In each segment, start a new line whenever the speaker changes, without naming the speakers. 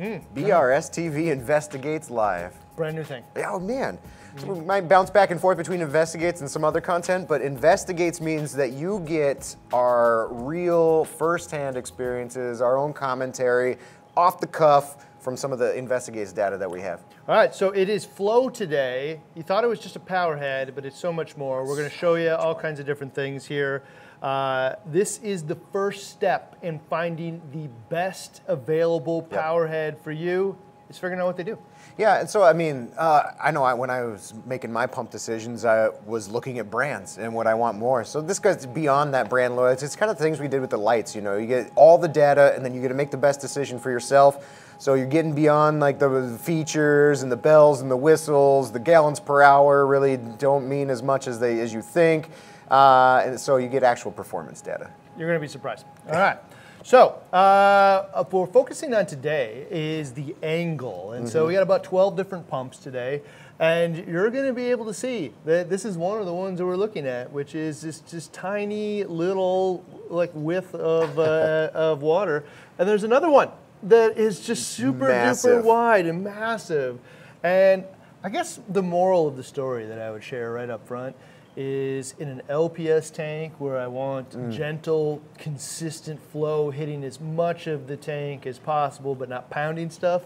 BRS TV investigates live.
Brand new thing.
Oh man. So we might bounce back and forth between investigates and some other content, but investigates means that you get our real first-hand experiences, our own commentary, off the cuff from some of the investigates data that we have.
All right, so it is flow today. You thought it was just a power head, but it's so much more. We're going to show you all kinds of different things here. Uh, this is the first step in finding the best available
Yep.
power head for you. Is figuring out what they do.
Yeah, and so I mean, uh, I know I, when I was making my pump decisions, I was looking at brands and what I want more. So this goes beyond that brand loyalty. It's kind of the things we did with the lights. You know, you get all the data, and then you get to make the best decision for yourself. So you're getting beyond like the features and the bells and the whistles. The gallons per hour really don't mean as much as they as you think, uh, and so you get actual performance data.
You're going to be surprised. All right. So, uh, what we're focusing on today is the angle. And so, we got about 12 different pumps today. And you're going to be able to see that this is one of the ones that we're looking at, which is this just tiny little like width of, uh, of water. And there's another one that is just super duper wide and massive. And I guess the moral of the story that I would share right up front is in an LPS tank where I want
Mm.
gentle, consistent flow hitting as much of the tank as possible, but not pounding stuff.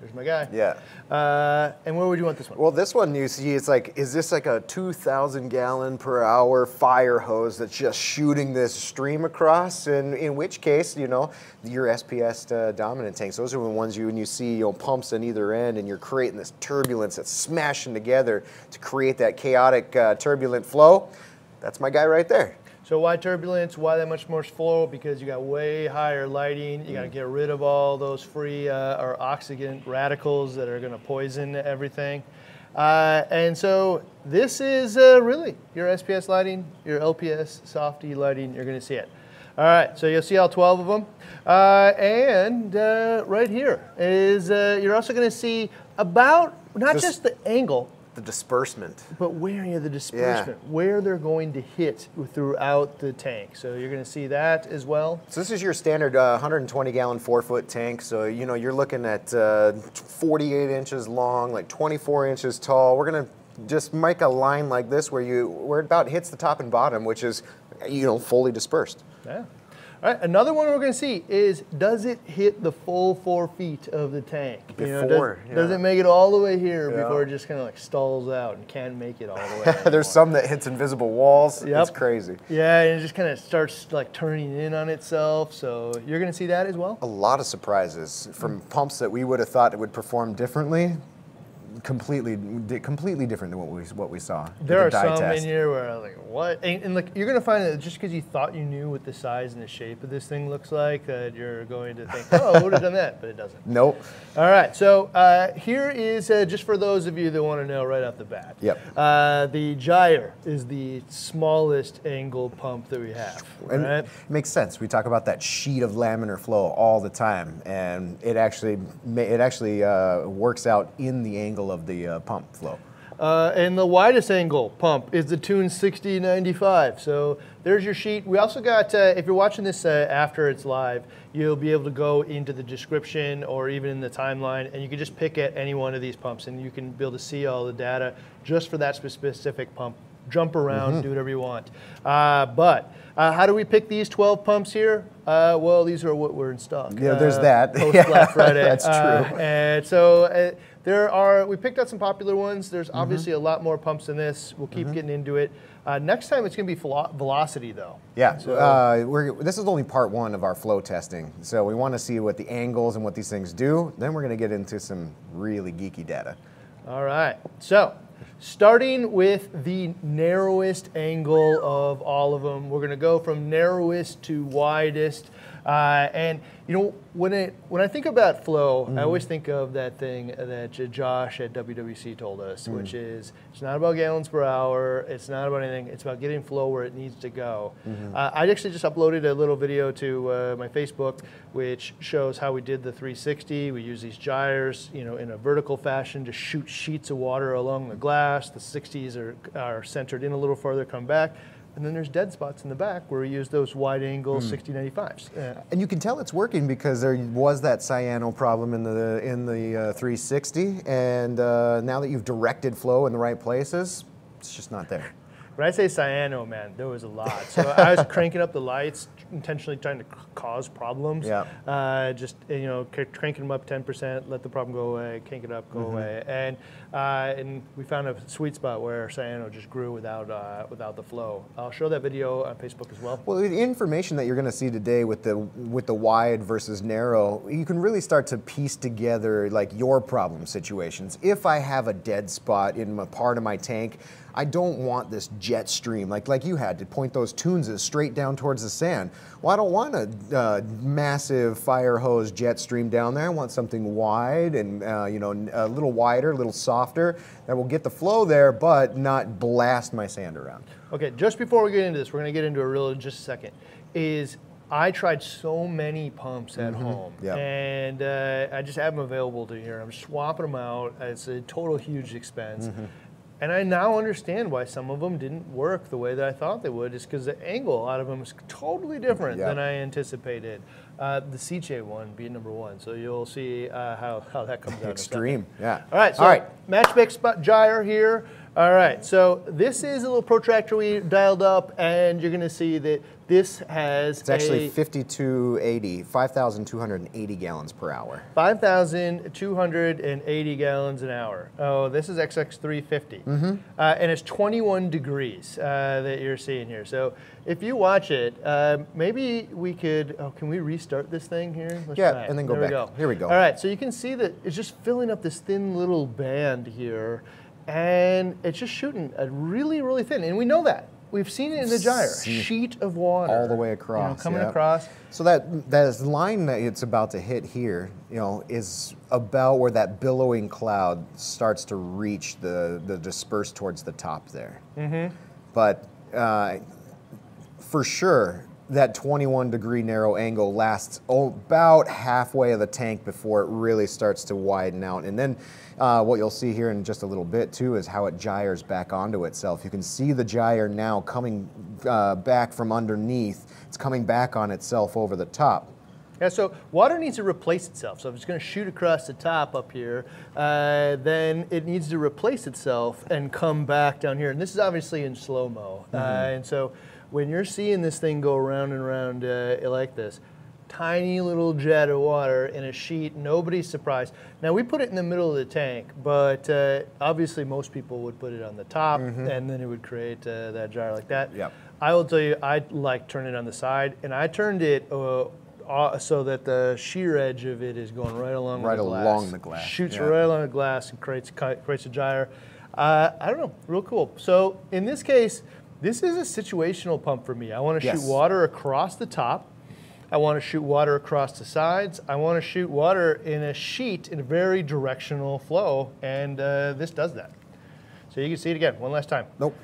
There's my guy.
Yeah.
Uh, and where would you want this one?
Well, this one you see, it's like, is this like a 2,000 gallon per hour fire hose that's just shooting this stream across? And in which case, you know, your SPS uh, dominant tanks, those are the ones you, when you see, you know, pumps on either end and you're creating this turbulence that's smashing together to create that chaotic, uh, turbulent flow. That's my guy right there.
So why turbulence? Why that much more flow? Because you got way higher lighting. You got to
Mm.
get rid of all those free uh, or oxygen radicals that are going to poison everything. Uh, and so this is uh, really your SPS lighting, your LPS softy lighting. You're going to see it. All right, so you'll see all 12 of them. Uh, and uh, right here is uh, you're also going to see about not
Just-
just the angle,
The disbursement.
but where yeah, the disbursement, where they're going to hit throughout the tank. So you're going to see that as well.
So this is your standard uh, 120 gallon four foot tank. So you know you're looking at uh, 48 inches long, like 24 inches tall. We're gonna just make a line like this where you where it about hits the top and bottom, which is you know fully dispersed.
Yeah. All right. Another one we're going to see is does it hit the full four feet of the tank? You know, does-
Before,
does, it make it all the way here
Yeah.
before it just kind of like stalls out and can't make it all the way?
There's some that hits invisible walls.
Yep.
It's crazy.
Yeah, and it just kind of starts like turning in on itself. So you're going to see that as well.
A lot of surprises from pumps that we would have thought would perform differently. Completely, di- completely different than what we what we saw.
There
the
are some
test.
in here where I'm like, what? And, and like, you're gonna find that just because you thought you knew what the size and the shape of this thing looks like, that you're going to think, oh, I would have done that, but it doesn't.
Nope.
All right, so uh, here is uh, just for those of you that want to know right off the bat.
Yep.
Uh, the Gyre is the smallest angle pump that we have.
And
right?
it makes sense. We talk about that sheet of laminar flow all the time, and it actually it actually uh, works out in the angle of the uh, pump flow.
Uh, and the widest angle pump is the Tunze 6095. So there's your sheet. We also got, uh, if you're watching this uh, after it's live, you'll be able to go into the description or even in the timeline, and you can just pick at any one of these pumps, and you can be able to see all the data just for that specific pump. Jump around, do whatever you want. Uh, but uh, how do we pick these 12 pumps here? Uh, well, these are what were in stock.
Yeah, there's that.
Post Black Friday.
that's true.
and so uh, there are, we picked out some popular ones.
Mm-hmm.
There's obviously a lot more pumps than this. We'll keep getting into it. Uh, next time it's going to be velo- velocity though.
Yeah,
So-
uh, we're, this is only part one of our flow testing. So we want to see what the angles and what these things do. Then we're going to get into some really geeky data.
All right. So starting with the narrowest angle of all of them, we're going to go from narrowest to widest. Uh, and you know when it when I think about flow, I always think of that thing that Josh at WWC told us, which is it's not about gallons per hour, it's not about anything, it's about getting flow where it needs to go. Uh, I actually just uploaded a little video to uh, my Facebook, which shows how we did the 360. We use these gyres, you know, in a vertical fashion to shoot sheets of water along the glass. The 60s are, are centered in a little further, come back. And then there's dead spots in the back where we use those wide angle
Hmm.
6095s. Uh,
And you can tell it's working because there was that cyano problem in the in the uh, 360, and uh, now that you've directed flow in the right places, it's just not there.
When I say cyano, man, there was a lot. So I was cranking up the lights, intentionally trying to c- cause problems.
Yeah.
Uh, just you know, c- cranking them up 10%, let the problem go away, crank it up, go away, and uh, and we found a sweet spot where cyano just grew without uh, without the flow. I'll show that video on Facebook as well.
Well, the information that you're going to see today with the with the wide versus narrow, you can really start to piece together like your problem situations. If I have a dead spot in a part of my tank, I don't want this jet stream like like you had to point those Tunzes straight down towards the sand. Well, I don't want a uh, massive fire hose jet stream down there. I want something wide and uh, you know a little wider, a little softer that will get the flow there, but not blast my sand around.
Okay, just before we get into this, we're going to get into a real in just a second. Is I tried so many pumps at home,
Yep.
and uh, I just have them available to here. I'm swapping them out. It's a total huge expense.
Mm-hmm.
And I now understand why some of them didn't work the way that I thought they would. Is because the angle out of them is totally different
Yep.
than I anticipated. Uh, the Sicce one being number one, so you'll see uh, how, how that comes out. in a second.
XStream, yeah.
All right, so
All right.
spot gyre here. All right, so this is a little protractor we dialed up, and you're going to see that this has
It's actually
a
5280, 5,280 gallons per hour.
5,280 gallons an hour. Oh, this is XF350.
Mm-hmm.
Uh, and it's 21 degrees uh, that you're seeing here. So if you watch it, uh, maybe we could, oh, can we restart this thing here? Let's
Yeah, and then go
there
back.
We go.
Here we go.
All right, so you can see that it's just filling up this thin little band here, and it's just shooting a really, really thin. And we know that. We've seen it in the gyre, sheet of water.
all the way
you know,
across,
coming
yeah.
across.
So that that line that it's about to hit here, you know, is about where that billowing cloud starts to reach the the disperse towards the top there. Mm-hmm. But uh, for sure, that 21 degree narrow angle lasts about halfway of the tank before it really starts to widen out. And then uh, what you'll see here in just a little bit too is how it gyres back onto itself. You can see the gyre now coming uh, back from underneath. It's coming back on itself over the top.
Yeah, so water needs to replace itself. So if it's going to shoot across the top up here, uh, then it needs to replace itself and come back down here. And this is obviously in slow mo. Uh, and so when you're seeing this thing go around and around uh, like this, tiny little jet of water in a sheet, nobody's surprised. Now we put it in the middle of the tank, but uh, obviously most people would put it on the top, and then it would create uh, that jar like that.
Yep.
I will tell you, I like turn it on the side, and I turned it uh, so that the sheer edge of it is going right along
Right
the glass.
along the glass,
Shoots
yeah.
right along the glass and creates creates a gyre. Uh, I don't know, real cool. So in this case, this is a situational pump for me. I want to
Yes.
shoot water across the top. I want to shoot water across the sides. I want to shoot water in a sheet in a very directional flow, and uh, this does that. So you can see it again one last time.
Nope.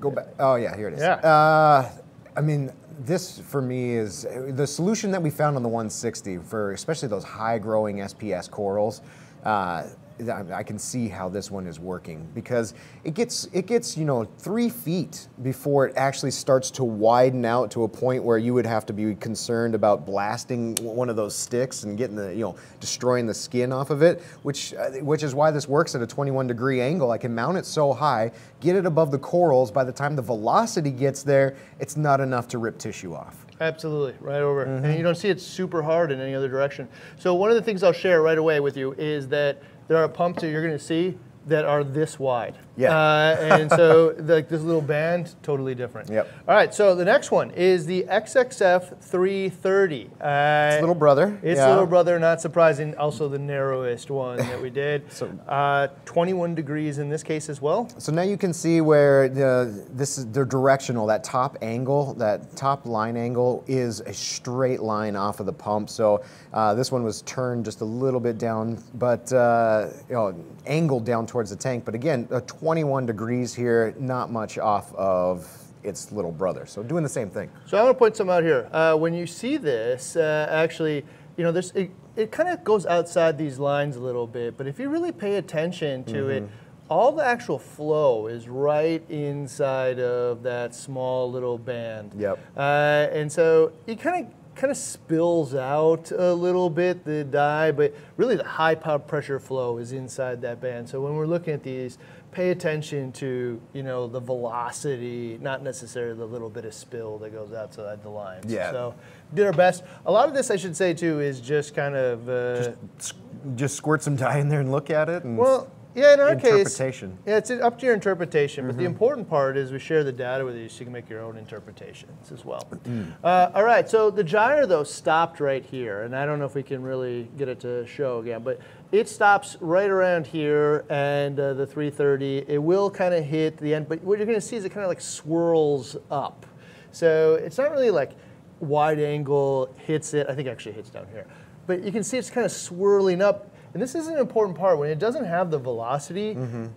Go back. Oh yeah, here it is.
Yeah.
Uh, I mean, this for me is the solution that we found on the 160 for especially those high growing SPS corals. Uh, I I can see how this one is working because it gets it gets you know three feet before it actually starts to widen out to a point where you would have to be concerned about blasting one of those sticks and getting the you know destroying the skin off of it, which uh, which is why this works at a 21 degree angle. I can mount it so high, get it above the corals. By the time the velocity gets there, it's not enough to rip tissue off.
Absolutely, right over.
Mm-hmm.
And you don't see it super hard in any other direction. So one of the things I'll share right away with you is that there are pumps that you're going to see that are this wide.
Yeah.
Uh, and so like this little band, totally different.
Yep.
All right, so the next one is the XF 330. Uh,
It's little brother.
It's
yeah.
little brother, not surprising. Also the narrowest one that we did.
So-
uh, 21 degrees in this case as well.
So now you can see where the this is they're directional. That top angle, that top line angle, is a straight line off of the pump. So uh, this one was turned just a little bit down, but uh, you know, angled down towards the tank. But again, uh, 21 degrees here, not much off of its little brother. So doing the same thing.
So I want to point some out here. Uh, when you see this, uh, actually, you know, there's it, it kind of goes outside these lines a little bit. But if you really pay attention to it, all the actual flow is right inside of that small little band.
Yep.
Uh, and so it kind of kind of spills out a little bit the dye, but really the high power pressure flow is inside that band. So when we're looking at these, pay attention to you know the velocity, not necessarily the little bit of spill that goes outside the lines.
Yeah.
So did our best. A lot of this, I should say too, is just kind of uh,
S- Just squirt some dye in there and look at it. And
well, yeah, in our
Interpretation.
case, yeah, it's up to your interpretation. But the important part is we share the data with you, so you can make your own interpretations as well. Uh, all right, so the gyre though stopped right here, and I don't know if we can really get it to show again, but it stops right around here, and uh, the 330. It will kind of hit the end, but what you're going to see is it kind of like swirls up. So it's not really like wide angle hits it. I think it actually hits down here. But you can see it's kind of swirling up. And this is an important part. When it doesn't have the velocity,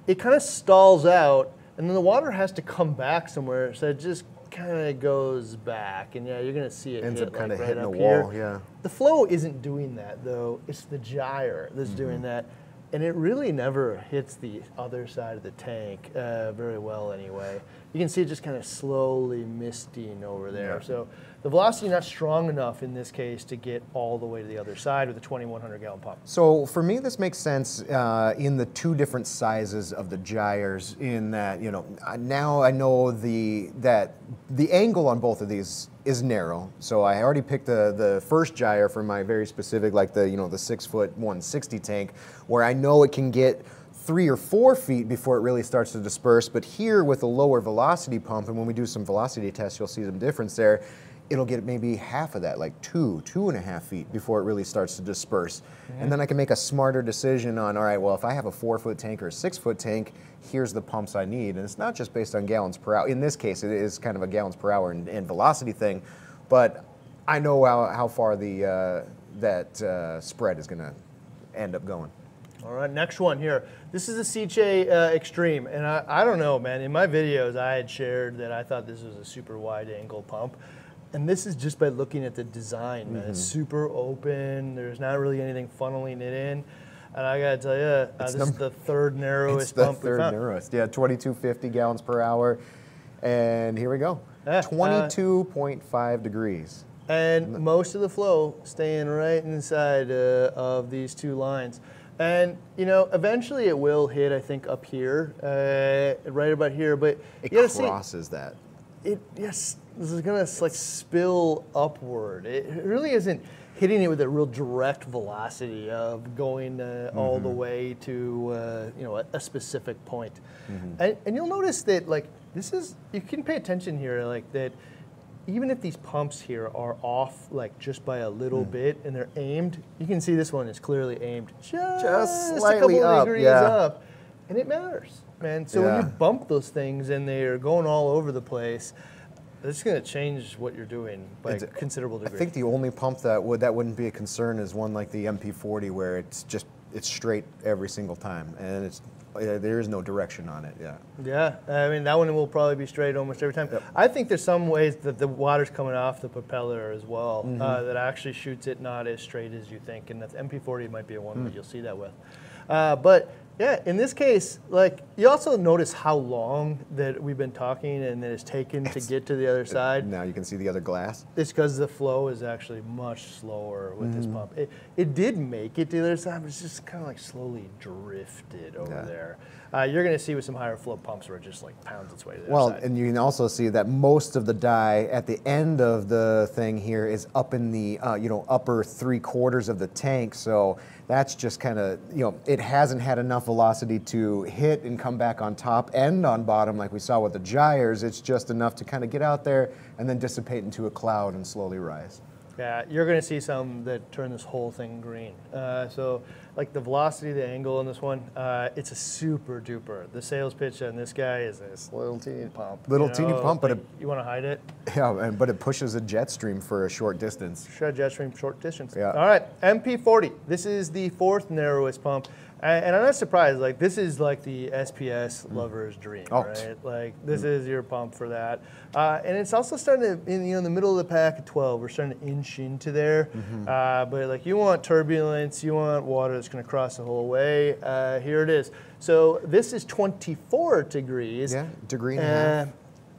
it kind of stalls out, and then the water has to come back somewhere. So it just kind of goes back. And yeah, you're going to see it
Ends
hit,
up kinda
like, right
hitting the
here.
yeah.
The flow isn't doing that, though. It's the gyre that's
Mm-hmm.
doing that. And it really never hits the other side of the tank uh, very well, anyway. You can see it just kind of slowly misting over there.
Yeah.
So the velocity not strong enough in this case to get all the way to the other side with a 2100 gallon pump.
So for me, this makes sense uh, in the two different sizes of the gyres. In that, you know, now I know the that the angle on both of these is narrow. So I already picked the the first gyre for my very specific, like the you know the six foot 160 tank, where I know it can get three or four feet before it really starts to disperse. But here with a lower velocity pump, and when we do some velocity tests, you'll see some difference there. It'll get maybe half of that, like two, two and a half feet before it really starts to disperse. And then I can make a smarter decision on, all right, well, if I have a four foot tank or a six foot tank, here's the pumps I need. And it's not just based on gallons per hour. In this case, it is kind of a gallons per hour and, and velocity thing, but I know how, how far the, uh, that uh, spread is going to end up going.
All right, next one here. This is the Sicce uh, XStream, and I, I don't know, man. In my videos, I had shared that I thought this was a super wide angle pump, and this is just by looking at the design, man. It's
Mm-hmm.
super open. There's not really anything funneling it in, and I gotta tell you, uh, this is the third narrowest
It's the
pump
third narrowest. Yeah, 2250 gallons per hour. And here we go.
Yeah, uh,
22.5 degrees.
and most of the flow staying right inside uh, of these two lines. And you know, eventually it will hit. I think up here, uh, right about here. But
It
gotta see,
crosses that.
It yes, this is gonna like spill upward. It really isn't hitting it with a real direct velocity of going uh, all the way to uh, you know a, a specific point. And, and you'll notice that like this is you can pay attention here like that. Even if these pumps here are off like just by a little bit and they're aimed, you can see this one is clearly aimed just, a
slightly
couple
up,
degrees
yeah.
up and it matters, man. So when you bump those things and they're going all over the place, it's going to change what you're doing by a
It's-
considerable
I think the only pump that would that wouldn't be a concern is one like the MP40 where it's just it's straight every single time and it's uh, there is no direction on it. Yeah.
yeah, I mean that one will probably be straight almost every time. I think there's some ways that the water's coming off the propeller as well
Mm-hmm.
uh, that actually shoots it not as straight as you think, and the MP40 might be a one
Mm.
that you'll see that with. Uh, but yeah, in this case, like you also notice how long that we've been talking and that it's taken to get to the other side.
Now you can see the other glass.
It's because the flow is actually much slower with
Mm.
this pump. It, it did make it to the other side, but it's just kind of like slowly drifted over
Yeah.
there. Uh, you're going to see with some higher flow pumps where it just like pounds its way to the
Well,
side.
and you can also see that most of the dye at the end of the thing here is up in the uh, you know upper three quarters of the tank. So that's just kind of you know it hasn't had enough velocity to hit and come back on top and on bottom like we saw with the gyres. It's just enough to kind of get out there and then dissipate into a cloud and slowly rise.
Yeah, you're going to see some that turn this whole thing green. Uh, so, like the velocity, the angle on this one, uh, it's a super duper. The sales pitch on this guy is this little teeny pump.
Little teeny pump, but it-
you want to hide it?
Yeah, and, but it pushes a jet stream for a short distance.
Shred jet stream short distance.
Yeah.
All right, MP40. This is the fourth narrowest pump, and, and I'm not surprised. Like this is like the SPS lover's dream,
Oh.
right? Like this is your pump for that, uh, and it's also starting to in you know in the middle of the pack at 12. We're starting to inch into there, uh, but like you want turbulence, you want water that's going to cross the whole way. Uh, here it is. So this is 24 degrees.
Yeah, degree and a half.
Uh,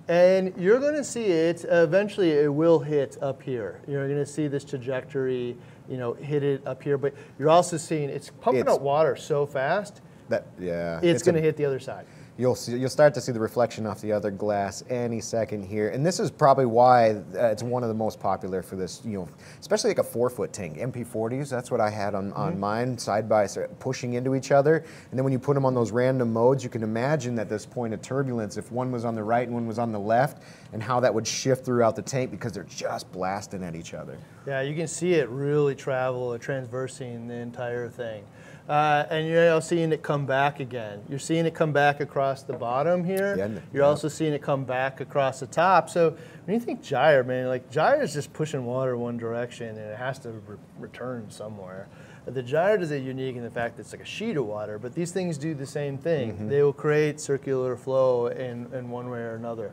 and you're going to see it, eventually it will hit up here. You're going to see this trajectory, you know, hit it up here. But you're also seeing it's pumping
It's-
out water so fast,
That yeah.
it's,
a-
going to hit the other side.
You'll see, you'll start to see the reflection off the other glass any second here, and this is probably why uh, it's one of the most popular for this. You know, especially like a four foot tank, MP40s. That's what I had on, on mine, side by side, pushing into each other. And then when you put them on those random modes, you can imagine that this point of turbulence, if one was on the right and one was on the left, and how that would shift throughout the tank because they're just blasting at each other.
Yeah, you can see it really travel, transversing the entire thing. Uh, and you're now seeing it come back again. You're seeing it come back across the bottom here.
Yeah,
you're
yeah.
also seeing it come back across the top. So when you think gyre, man, like gyre is just pushing water one direction and it has to re- return somewhere. The gyre is a unique in the fact that it's like a sheet of water, but these things do the same thing.
Mm-hmm.
They will create circular flow in, in one way or another.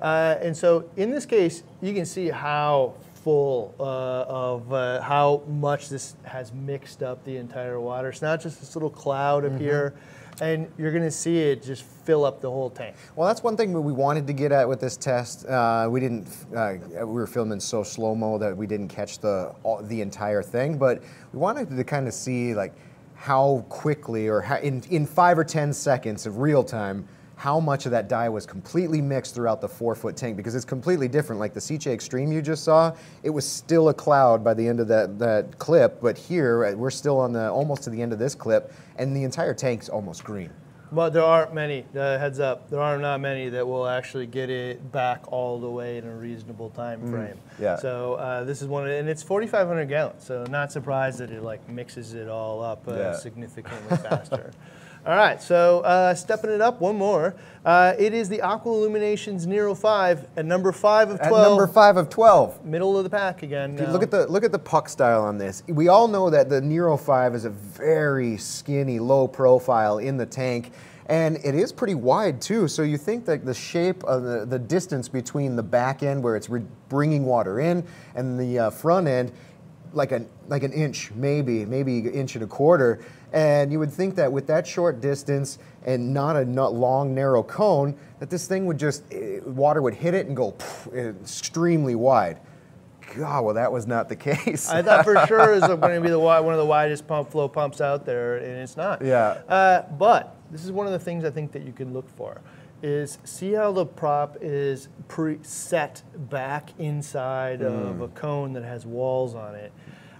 Uh, and so in this case, you can see how full uh, of uh, how much this has mixed up the entire water. It's not just this little cloud
Mm-hmm.
up here, and you're going to see it just fill up the whole tank.
Well, that's one thing we wanted to get at with this test. Uh, we didn't. Uh, we were filming so slow mo that we didn't catch the all, the entire thing, but we wanted to kind of see like how quickly or how, in in five or ten seconds of real time. How much of that dye was completely mixed throughout the four foot tank because it's completely different. Like the Sicce XStream you just saw, it was still a cloud by the end of that, that clip, but here uh, we're still on the almost to the end of this clip, and the entire tank's almost green.
But there aren't many, uh, heads up, there are not many that will actually get it back all the way in a reasonable time frame.
Mm, yeah.
So uh, this is one, of, and it's 4,500 gallons, so not surprised that it like mixes it all up uh,
Yeah.
significantly faster. all right, so uh, stepping it up one more. Uh, it is the Aqua Illuminations Nero 5 at number 5 of 12.
At number five of twelve.
Middle of the pack again.
Dude, look at the look at the puck style on this. We all know that the Nero 5 is a very skinny, low profile in the tank, and it is pretty wide too. So you think that the shape of the, the distance between the back end where it's bringing water in and the uh, front end, like an like an inch, maybe maybe an inch and a quarter. And you would think that with that short distance and not a not long narrow cone, that this thing would just eh, water would hit it and go poof, extremely wide. God, well, that was not the case.
I thought for sure it was going to be the one of the widest pump flow pumps out there, and it's not.
Yeah.
Uh, but this is one of the things I think that you can look for is see how the prop is pre-set back inside
Mm.
of a cone that has walls on it.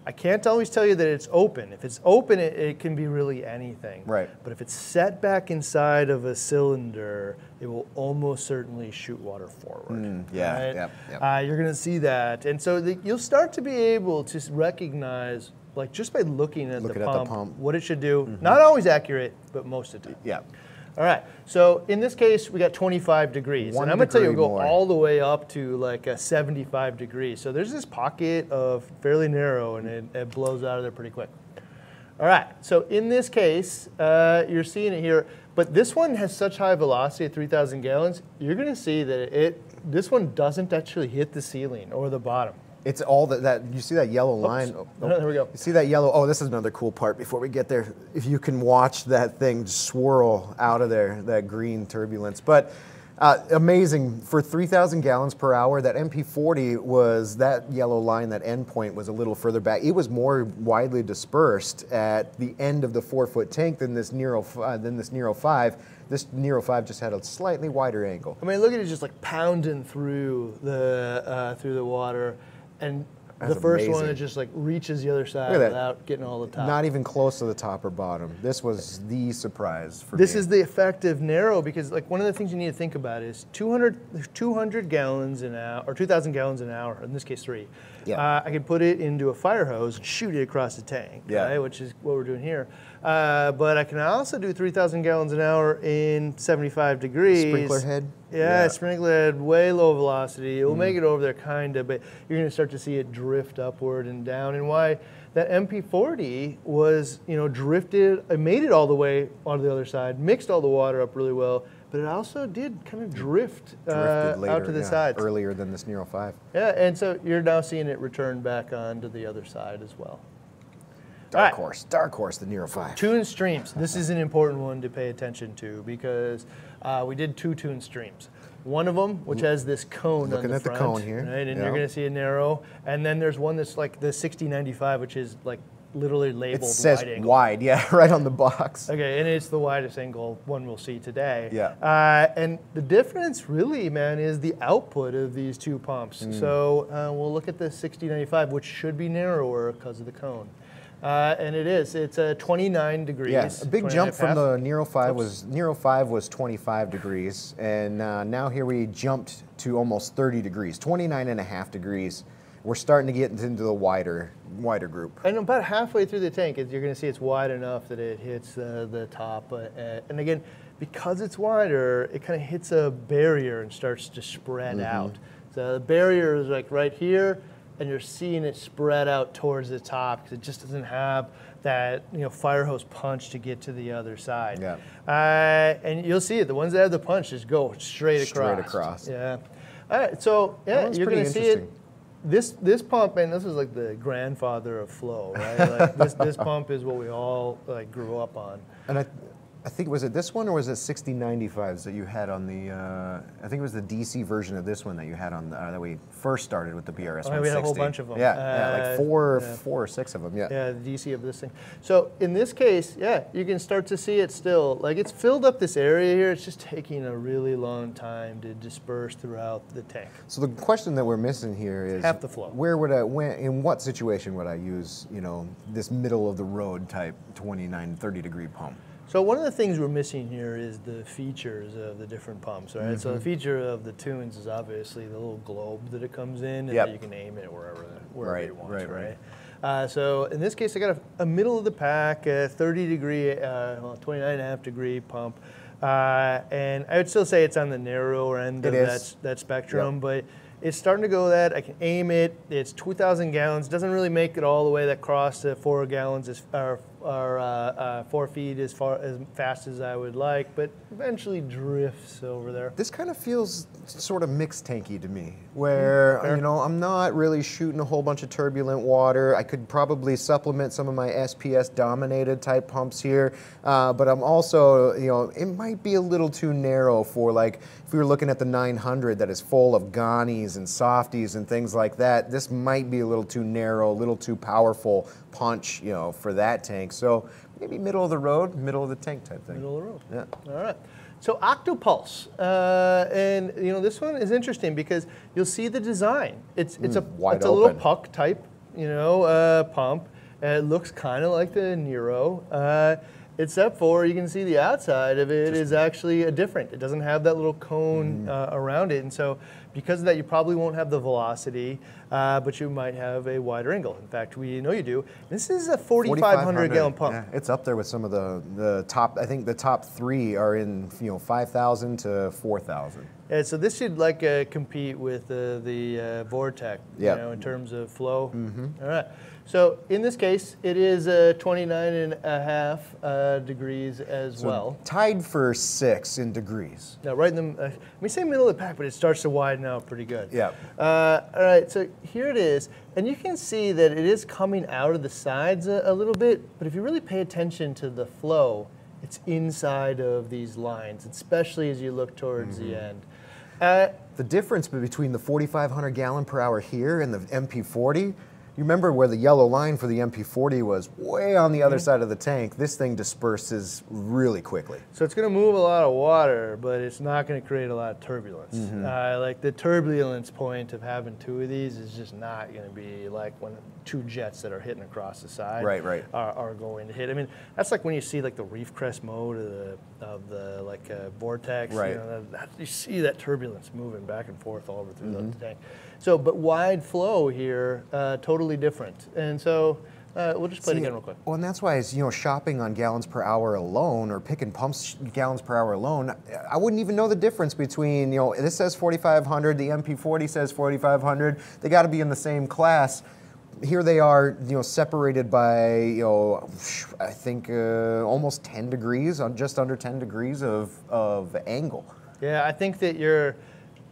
I can't always tell you that it's open. If it's open, it, it can be really anything.
Right.
But if it's set back inside of a cylinder, it will almost certainly shoot water forward.
Mm, yeah,
right? Uh, you're going to see that, and so the, you'll start to be able to recognize, like just by looking at,
Looking
the,
at the
pump,
pump.
what it should do. Not always accurate, but most of the time.
yeah.
All right. So in this case, we got 25 degrees,
One
and I'm going to tell you, go
more.
all the way up to like a 75 degrees. So there's this pocket of fairly narrow, and it, it blows out of there pretty quick. All right. So in this case, uh, you're seeing it here, but this one has such high velocity at 3,000 gallons. You're going to see that it this one doesn't actually hit the ceiling or the bottom.
It's all that, that you see that yellow line. Oh, oh.
There we go.
You see that yellow? Oh, this is another cool part before we get there. If you can watch that thing swirl out of there, that green turbulence. But uh, amazing for 3,000 gallons per hour. That MP40 was that yellow line. That endpoint was a little further back. It was more widely dispersed at the end of the four-foot tank than this Nero uh, than this Nero 5. This Nero 5 just had a slightly wider angle.
I mean, look at it just like pounding through the uh, through the water, and
That's
the first one
amazing.
that just like reaches the other side
Look at that.
without getting all the top.
Not even close to the top or bottom. This was the surprise for me.
this
me.
is the effective narrow because like one of the things you need to think about is 200, 200 gallons an hour or 2,000 gallons an hour. In this case, three.
Yeah.
Uh, I could put it into a fire hose and shoot it across the tank.
Yeah.
right, which is what we're doing here. Uh, but I can also do 3,000 gallons an hour in 75 degrees.
Sprinkler head?
Yeah,
Yeah.
sprinkler head, way low velocity.
Mm.
It will make it over there, kind of, but you're going to start to see it drift upward and down. And why that MP40 was, you know, drifted, it made it all the way onto the other side, mixed all the water up really well, but it also did kind of drift, uh,
later,
out to the
yeah,
sides.
earlier than this Nero 5.
Yeah, and so you're now seeing it return back onto the other side as well.
Dark
right.
horse, dark horse, the Nero 5.
Tunze streams. This is an important one to pay attention to because uh, we did two Tunze streams. One of them, which has this cone on
Looking
the
at the
front,
cone here,
right? And
yeah.
you're going to see a narrow. And then there's one that's like the 6095, which is like literally labeled It
says
wide
wide, yeah, right on the box.
Okay, and it's the widest angle one we'll see today.
Yeah.
Uh, and the difference, really, man, is the output of these two pumps.
Mm.
So uh, we'll look at the 6095, which should be narrower because of the cone. Uh, and it is. It's uh, 29 degrees.
Yeah, a big jump from the Nero 5
Oops.
was Nero 5 was 25 degrees and uh, now here we jumped to almost 30 degrees, 29 and a half degrees. We're starting to get into the wider wider group.
And about halfway through the tank, you're going to see it's wide enough that it hits uh, the top. Uh, uh, and again, because it's wider, it kind of hits a barrier and starts to spread
Mm-hmm.
out. So the barrier is like right here, and you're seeing it spread out towards the top because it just doesn't have that you know fire hose punch to get to the other side.
Yeah.
Uh, and you'll see it. The ones that have the punch just go straight across.
Straight across.
Yeah. All right. So yeah, you're going to see it this this pump and this is like the grandfather of flow, right? Like this this pump is what we all like grew up on.
And I, I think was it this one or was it 6095s that you had on the? Uh, I think it was the DC version of this one that you had on the, uh, that we first started with the BRS.
Oh, we had a whole
160.
bunch of 'em.
Yeah, yeah, like
Uh,
four,
yeah.
four or six of them. Yeah.
Yeah, the DC of this thing. So in this case, yeah, you can start to see it still. Like it's filled up this area here. It's just taking a really long time to disperse throughout the tank.
So the question that we're missing here is
Half the flow.
Where would I? When, in what situation would I use? You know, this middle of the road type 29, 30 degree pump.
So one of the things we're missing here is the features of the different pumps, right? So
Mm-hmm.
the feature of the Tunze is obviously the little globe that it comes in, and
Yep.
you can aim it wherever, wherever
Right,
you want,
right,
right?
right.
Uh, so in this case, I got a, a middle of the pack, a 30 degree, uh, well, 29 and a half degree pump, uh, and I would still say it's on the narrower end
It
of
is.
that that spectrum, but. It's starting to go that I can aim it. It's 2,000 gallons. Doesn't really make it all the way that cross to four gallons as or, or uh, uh, four feet as far as fast as I would like, but eventually drifts over there.
This kind of feels sort of mixed tanky to me, where
Mm, fair.
you know I'm not really shooting a whole bunch of turbulent water. I could probably supplement some of my SPS dominated type pumps here, uh, but I'm also you know it might be a little too narrow for like if we were looking at the 900 that is full of gonis and softies and things like that. This might be a little too narrow, a little too powerful punch, you know, for that tank. So maybe middle of the road, middle of the tank type thing.
Middle of the road.
Yeah.
All right. So Octopulse, uh, and you know this one is interesting because you'll see the design. It's it's a
Mm, wide
it's a little puck type, you know, uh, pump. Uh, it looks kind of like the Nero, uh, except for you can see the outside of it is actually a different. It doesn't have that little cone
Mm.
uh, around it, and so because of that, you probably won't have the velocity, uh, but you might have a wider angle. In fact, we know you do. This is a 4,500 gallon pump.
Yeah, it's up there with some of the, the top. I think the top three are in you know five thousand to four thousand.
Yeah, so this should like uh, compete with uh, the uh, VorTech, you know, in terms of flow. Mm -hmm. All right. So in this case, it is uh, 29 and a half uh, degrees as well.
tied for six in degrees.
Now, right in the, uh, we say middle of the pack, but it starts to widen out pretty good.
Yeah.
Uh, all right, so here it is, and you can see that it is coming out of the sides a, a little bit, but if you really pay attention to the flow, it's inside of these lines, especially as you look towards the end. Uh,
The difference between the 4,500 gallon per hour here and the MP40. You remember where the yellow line for the MP40 was way on the other
Mm-hmm.
side of the tank. This thing disperses really quickly.
So it's going to move a lot of water, but it's not going to create a lot of turbulence.
Mm-hmm.
Uh, like the turbulence point of having two of these is just not going to be like when two jets that are hitting across the side
Right, right.
Are, are going to hit. I mean, that's like when you see like the reef crest mode of the of the like uh, VorTech.
Right.
You, know, that, that- you see that turbulence moving back and forth all over through
Mm-hmm.
the tank. So, but wide flow here, uh, totally different. And so uh, we'll just play it again real quick.
Well, and that's why it's, you know, shopping on gallons per hour alone or picking pumps gallons per hour alone, I wouldn't even know the difference between, you know, this says 4,500, the MP40 says 4,500. They got to be in the same class. Here they are, you know, separated by, you know, I think uh, almost 10 degrees, on just under 10 degrees of, of angle.
Yeah, I think that you're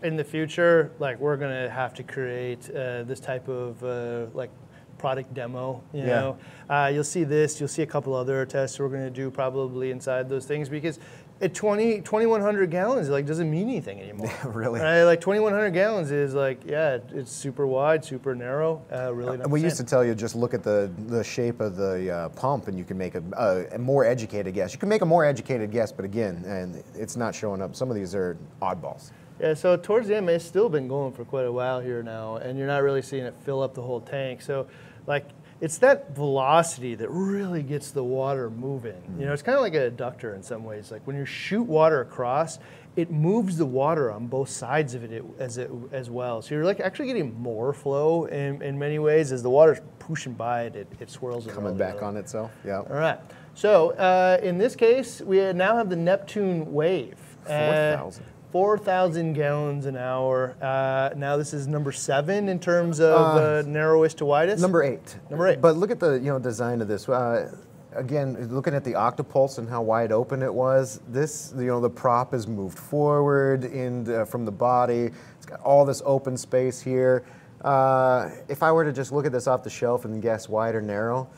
in the future, like we're gonna have to create uh, this type of uh, like product demo. You
Yeah.
know, uh, you'll see this. You'll see a couple other tests we're going to do probably inside those things because at 20, 2,100 gallons, like doesn't mean anything anymore.
really.
Right? Like 2,100 gallons is like yeah, it's super wide, super narrow. Uh, really. Not
And we
the
used to tell you just look at the, the shape of the uh, pump and you can make a, a, a more educated guess. You can make a more educated guess, but again, and it's not showing up. Some of these are oddballs.
Yeah, so towards the end, it's still been going for quite a while here now, and you're not really seeing it fill up the whole tank. So, like, it's that velocity that really gets the water moving. You know, it's kind of like a ductor in some ways. Like when you shoot water across, it moves the water on both sides of it as it as well. So you're like actually getting more flow in, in many ways as the water's pushing by it. It, it swirls
Coming back on itself. Yeah.
All right. So uh, in this case, we now have the Neptune WAV. Uh,
4,000.
4,000 gallons an hour. Uh, now this is number seven in terms of uh, narrowest to widest.
Number eight.
Number eight.
But look at the you know design of this. Uh, again, looking at the octopulse and how wide open it was. This you know the prop is moved forward in uh, from the body. It's got all this open space here. Uh, if I were to just look at this off the shelf and guess wide or narrow,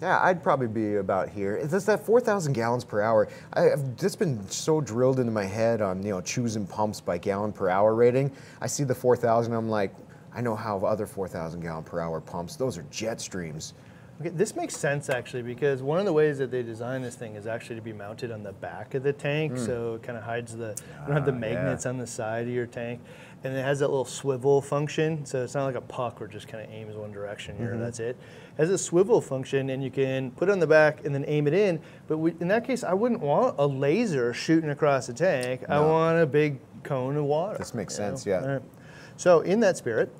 yeah, I'd probably be about here. It's that 4,000 gallons per hour. I've just been so drilled into my head on you know choosing pumps by gallon per hour rating. I see the 4,000, I'm like, I know how other 4,000 gallon per hour pumps. Those are jet streams.
Okay, this makes sense actually because one of the ways that they design this thing is actually to be mounted on the back of the tank, so it kind of hides the. You don't have the.
Ah, yeah.
magnets on the side of your tank, and it has that little swivel function. So it's not like a puck where it just kind of aims one direction
Mm-hmm.
here. That's it. It has a swivel function, and you can put it on the back and then aim it in. But we, in that case, I wouldn't want a laser shooting across the tank. I want a big cone of water.
This makes
you know?
sense, yeah.
Right. So in that spirit,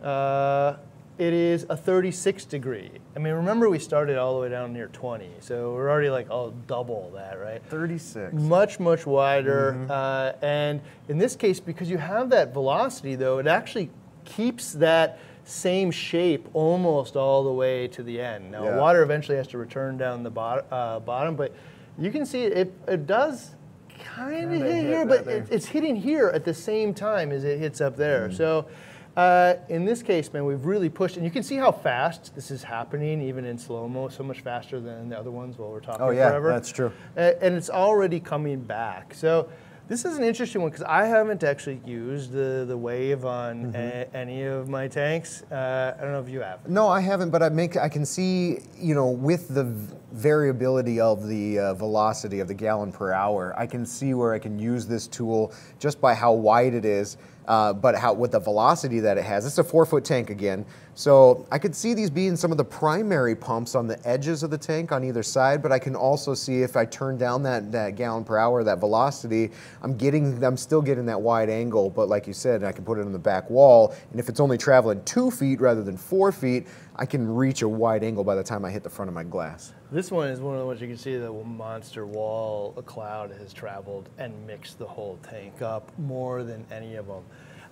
uh, it is a 36 degree. I mean, remember we started all the way down near 20, so we're already like oh double that, right?
36.
Much much wider,
Mm-hmm.
uh, and in this case, because you have that velocity, though, it actually keeps that same shape almost all the way to the end. Now,
Yeah.
water eventually has to return down the bottom, uh, bottom, but you can see it. It, does kind of hit here, but it, it's hitting here at the same time as it hits up there.
Mm.
So. Uh, in this case, man, we've really pushed, and you can see how fast this is happening, even in slow mo, so much faster than the other ones while we're talking
Oh, yeah,
forever.
that's true.
A- and it's already coming back. So this is an interesting one because I haven't actually used the, the WAV on
Mm-hmm.
a- any of my tanks. Uh, I don't know if you have.
No, I haven't, but I make I can see you know with the variability of the uh, velocity of the gallon per hour, I can see where I can use this tool just by how wide it is, uh, but how with the velocity that it has. It's a four foot tank again, so I could see these being some of the primary pumps on the edges of the tank on either side. But I can also see if I turn down that, that gallon per hour, that velocity, I'm getting I'm still getting that wide angle. But like you said, I can put it on the back wall, and if it's only traveling two feet rather than four feet, I can reach a wide angle by the time I hit the front of my glass.
This one is one of the ones you can see the monster wall a cloud has traveled and mixed the whole tank up more than any of them.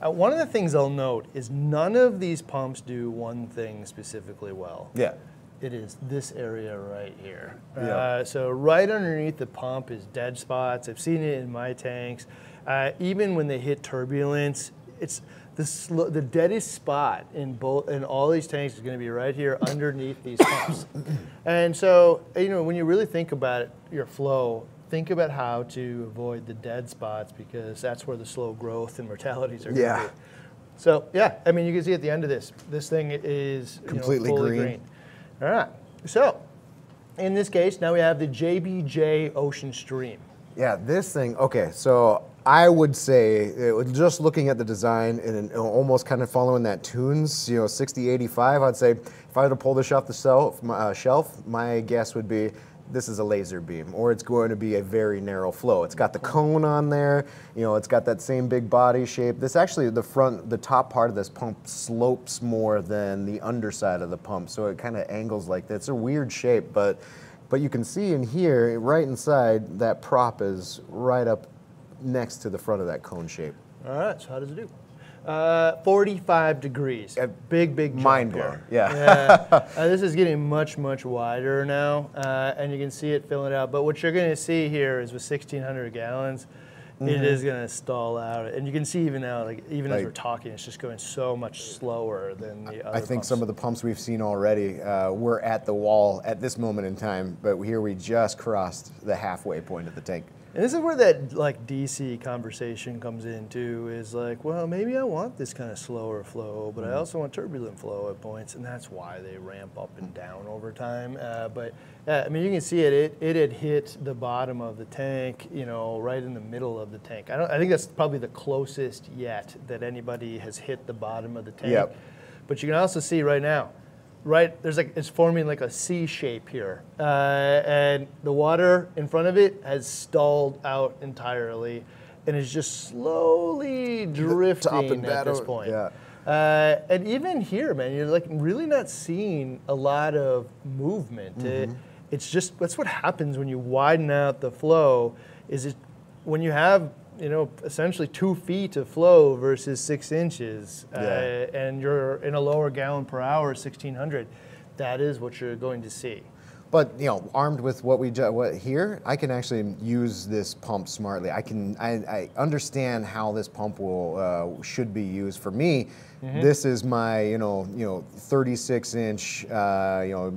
Uh, one of the things I'll note is none of these pumps do one thing specifically well.
Yeah.
It is this area right here.
Yeah.
Uh, so right underneath the pump is dead spots. I've seen it in my tanks. Uh, even when they hit turbulence, it's the sl- the deadest spot in both in all these tanks is going to be right here underneath these pumps. and so you know when you really think about it, your flow, think about how to avoid the dead spots because that's where the slow growth and mortalities are going to
Yeah.
be. So yeah, I mean you can see at the end of this, this thing is you know,
Completely
fully
green.
All right. So, in this case, now we have the JBJ Ocean Stream.
Yeah, this thing. Okay, so I would say just looking at the design and almost kind of following that Tunze, you know, 6085, I'd say if I were to pull this off the uh, shelf, my guess would be this is a laser beam, or it's going to be a very narrow flow. It's got the cone on there, you know, it's got that same big body shape. This actually, the front, the top part of this pump slopes more than the underside of the pump, so it kind of angles like that. It's a weird shape, but but you can see in here, right inside, that prop is right up next to the front of that cone shape.
All right. So how does it do? Uh, 45 degrees. A big, big jump
Mind blowing, yeah.
yeah. Uh, this is getting much, much wider now, uh, and you can see it filling out. But what you're going to see here is with 1,600 gallons, it is going to stall out. And you can see even now, like even as we're talking, it's just going so much slower than the other.
I think some of the pumps we've seen already, uh, we're at the wall at this moment in time, but here we just crossed the halfway point of the tank.
And this is where that like DC conversation comes in too. Is like, well, maybe I want this kind of slower flow, but I also want turbulent flow at points, and that's why they ramp up and down over time. Uh, but uh, I mean, you can see it. It it had hit the bottom of the tank, you know, right in the middle of the tank. I don't. I think that's probably the closest yet that anybody has hit the bottom of the tank.
Yep.
But you can also see right now, right there's like it's forming like a C shape here, uh, and the water in front of it has stalled out entirely, and is just slowly drifting at this point.
yeah.
Uh, and even here, man, you're like really not seeing a lot of movement. It- it's just that's what happens when you widen out the flow. Is it when you have you know essentially two feet of flow versus six inches, uh, and you're in a lower gallon per hour, 1600. That is what you're going to see.
But you know, armed with what we ju- what here, I can actually use this pump smartly. I can I, I understand how this pump will uh, should be used. For me, this is my you know you know 36 inch uh, you know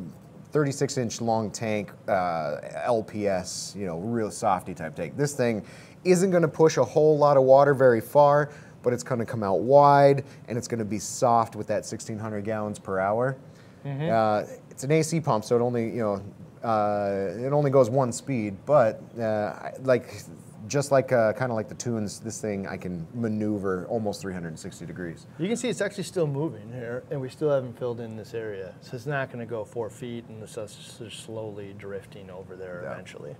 36 inch long tank uh, LPS you know real softy type tank. This thing isn't going to push a whole lot of water very far, but it's going to come out wide and it's going to be soft with that 1600 gallons per hour. Uh, it's an AC pump, so it only you know uh, it only goes one speed. But uh, like just like uh, kind of like the Tunze, this thing I can maneuver almost 360 degrees.
You can see it's actually still moving here, and we still haven't filled in this area. So it's not going to go four feet, and it's just just slowly drifting over there
Yeah.
eventually.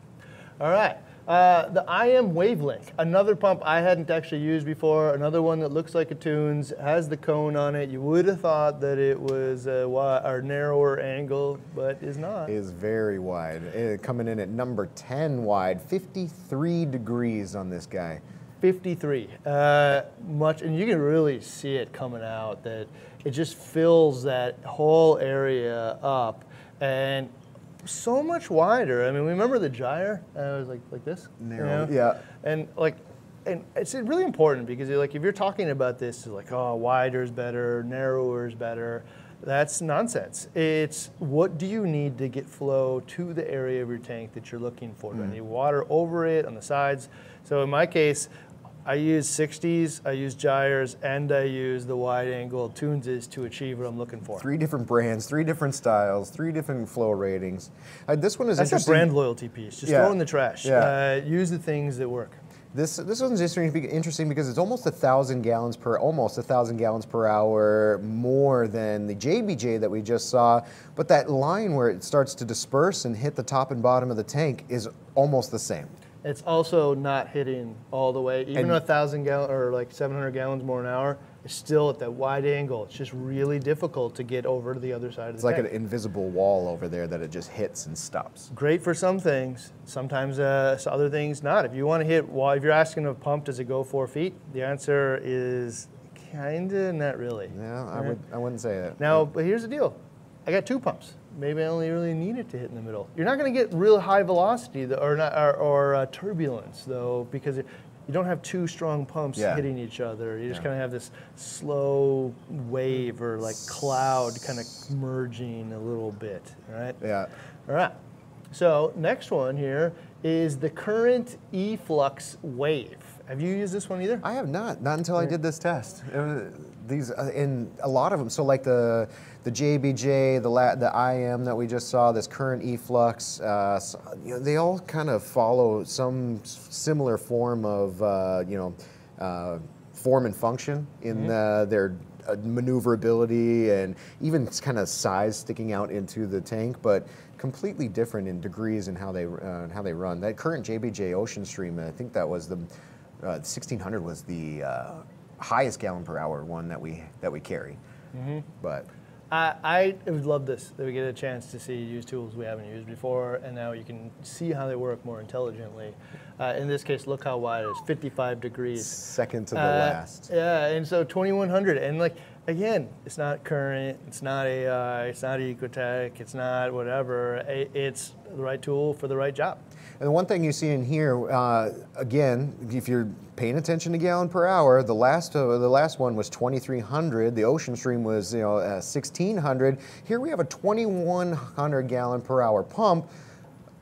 All right. Uh, the IM WaveLink, another pump I hadn't actually used before, another one that looks like a Tunze, has the cone on it. You would have thought that it was a wi- or narrower angle, but is not.
Is very wide, Uh, coming in at number 10 wide, 53 degrees on this guy.
53. Uh, much, and you can really see it coming out that it just fills that whole area up and so much wider. I mean, we remember the gyre? Uh, it was like like this. you
Narrow,
know?
yeah.
And like, and it's really important because like if you're talking about this, it's like oh, wider is better, narrower is better. That's nonsense. It's what do you need to get flow to the area of your tank that you're looking for? Do I need water over it on the sides? So in my case, I use 60s, I use gyres, and I use the wide angle Tunzes to achieve what I'm looking for.
Three different brands, three different styles, three different flow ratings. Uh, this one is
That's a brand loyalty piece. Just
Yeah.
throw in the trash.
Yeah.
Uh, use the things that work.
This this one's interesting interesting because it's almost a thousand gallons per almost a thousand gallons per hour more than the JBJ that we just saw. But that line where it starts to disperse and hit the top and bottom of the tank is almost the same.
It's also not hitting all the way. Even
And-
a thousand gallon or like 700 gallons more an hour is still at that wide angle. It's just really difficult to get over to the other side of
It's
the
like
tank.
an invisible wall over there that it just hits and stops.
Great for some things. Sometimes uh, other things not. If you want to hit, well, if you're asking a pump, does it go four feet? The answer is kinda not really.
Yeah, I
Right?
would I wouldn't say that.
Now, but here's the deal. I got two pumps. Maybe I only really need it to hit in the middle. You're not going to get real high velocity though, or, not, or, or uh, turbulence though, because it, you don't have two strong pumps
Yeah.
hitting each other. You just
Yeah.
kind of have this slow wave or like cloud kind of merging a little bit, right?
Yeah.
All right. So next one here is the Current eFlux Wave. Have you used this one either?
I have not, not until I did this test. It was- these uh, in a lot of them. So like the the JBJ, the la, the IM that we just saw, this Current eFlux, uh, s- you know, they all kind of follow some similar form of uh, you know uh, form and function in uh, their uh, maneuverability and even kind of size sticking out into the tank, but completely different in degrees and how they uh, how they run. That current JBJ Oceanstream, I think that was the uh, 1600 was the uh, highest gallon per hour one that we that we carry. But
I, I would love this that we get a chance to see use tools we haven't used before, and now you can see how they work more intelligently. Uh, in this case, look how wide it is, 55 degrees.
Second to the
Uh,
last.
Yeah, and so 2100, and like again, it's not current, it's not AI, it's not Ecotech, it's not whatever. It's the right tool for the right job.
And the one thing you see in here, uh, again, if you're paying attention to gallon per hour, the last uh, the last one was 2,300. The Oceanstream was you know uh, 1,600. Here we have a 2,100 gallon per hour pump,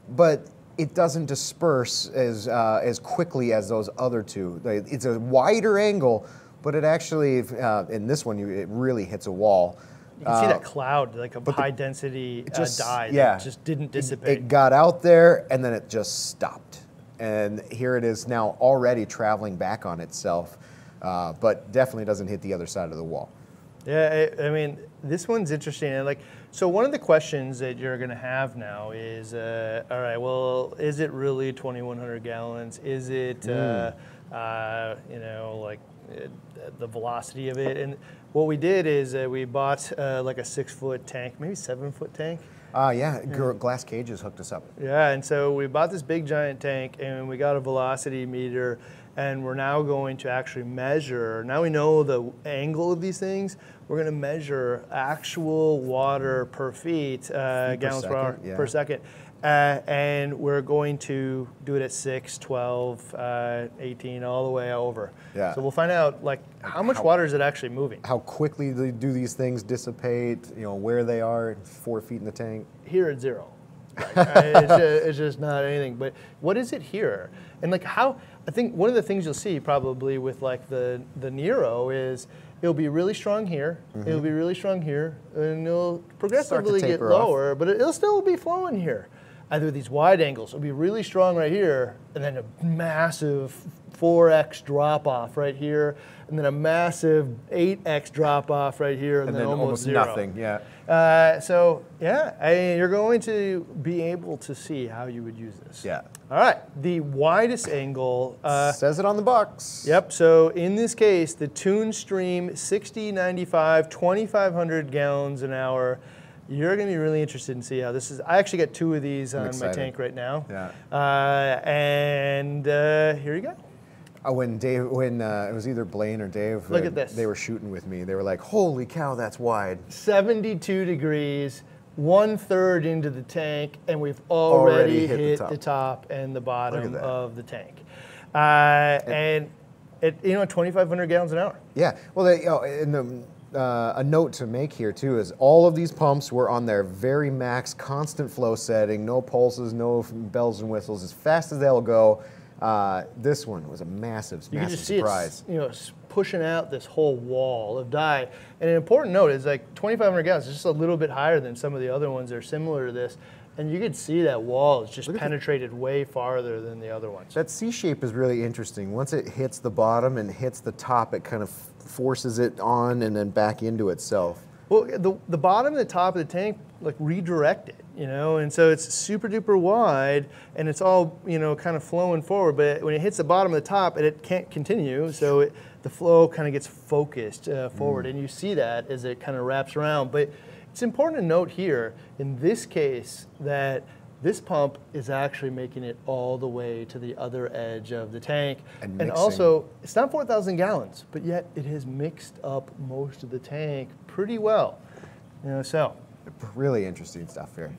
but it doesn't disperse as uh, as quickly as those other two. It's a wider angle, but it actually uh, in this one you, it really hits a wall.
You can see
Uh,
that cloud, like a high density uh,
just-
dye,
yeah.
that just didn't
It-
dissipate.
It got out there and then it just stopped. And here it is now already traveling back on itself, uh, but definitely doesn't hit the other side of the wall.
Yeah, I, I mean, this one's interesting. And like, so one of the questions that you're going to have now is, uh, all right, well, is it really 2,100 gallons? Is it, uh, uh, you know, like uh, the velocity of it? And what we did is uh, we bought uh, like a six foot tank, maybe seven foot tank.
Uh, yeah, gr- Glass Cages hooked us up.
Yeah, and so we bought this big giant tank and we got a velocity meter and we're now going to actually measure, now we know the angle of these things, we're going to measure actual water per feet, uh,
per
gallons per hour
second, yeah.
per second. Uh, and we're going to do it at 6, 12, uh, 18, all the way over.
Yeah.
So we'll find out like how much
How-
water is it actually moving.
How quickly do these things dissipate? You know where they are, four feet in the tank.
here at zero. Like, it's, just, it's just not anything. But what is it here? And like how? I think one of the things you'll see probably with like the the Nero is it'll be really strong here, it'll be really strong here, and it'll progressively get
off.
lower, but it'll still be flowing here. Either these wide angles, it'll be really strong right here, and then a massive 4x drop off right here, and then a massive 8x drop off right here, and,
And
then,
then
almost,
almost
zero.
nothing. Yeah.
Uh, so yeah, I mean, you're going to be able to see how you would use this.
Yeah.
All right, the widest angle. Uh,
Says it on the box.
yep. So in this case, the Tunze Stream 6095, 2,500 gallons an hour. You're going to be really interested in see how this is. I actually got two of these on my tank right now.
Yeah.
Uh, and uh, here you go.
Uh, when Dave, when uh, it was either Blaine or Dave,
Look at this.
They were shooting with me. They were like, "Holy cow, that's wide!"
72 degrees, one third into the tank, and we've already,
Already hit
hit,
the
the,
top.
top. and the bottom of the tank. Uh, and it, you know, 2,500 gallons an hour.
Yeah. Well, they, oh, in the, uh, a note to make here too is all of these pumps were on their very max constant flow setting, no pulses, no bells and whistles, as fast as they'll go. Uh, this one was a massive,
You can
massive surprise.
it's you know pushing out this whole wall of dye. And an important note is like 2,500 gallons is just a little bit higher than some of the other ones that are similar to this. And you can see that wall is just
Look at the-
penetrated way farther than the other ones.
That C shape is really interesting. Once it hits the bottom and hits the top, it kind of forces it on and then back into itself.
Well, the, the bottom and the top of the tank like redirect it, you know, and so it's super duper wide and it's all you know kind of flowing forward. But when it hits the bottom of the top, it, it can't continue, so it, the flow kind of gets focused uh, forward, and you see that as it kind of wraps around. But it's important to note here in this case that this pump is actually making it all the way to the other edge of the tank.
And
and also, it's not 4,000 gallons, but yet it has mixed up most of the tank pretty well. You know, so,
Really interesting stuff here.